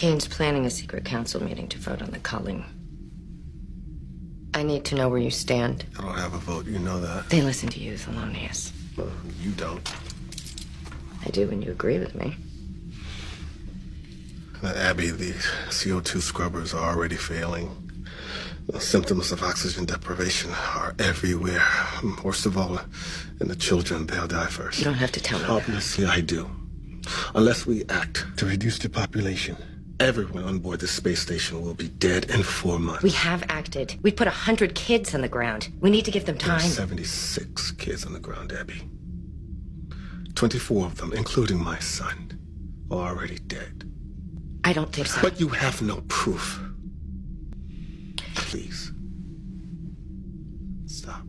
Kane's planning a secret council meeting to vote on the culling. I need to know where you stand. I don't have a vote, you know that. They listen to you, Thelonious. Well, you don't. I do when you agree with me. Uh, Abby, the CO2 scrubbers are already failing. The symptoms of oxygen deprivation are everywhere. Worst of all, in the children, they'll die first. You don't have to tell me. Obviously, I do. Unless we act to reduce the population, Everyone on board the space station will be dead in four months. We have acted. We put a hundred kids on the ground. We need to give them time. There's 76 kids on the ground, Abby. 24 of them, including my son, are already dead. I don't think so. But you have no proof. Please. Stop.